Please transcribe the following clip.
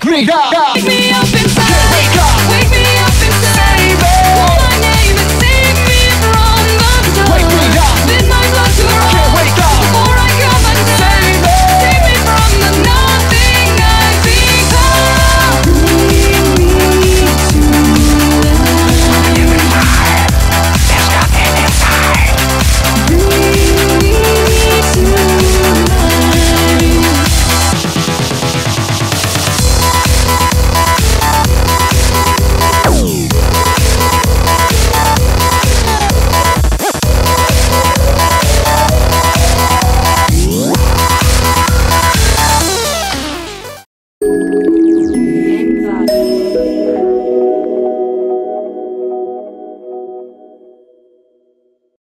Great, great.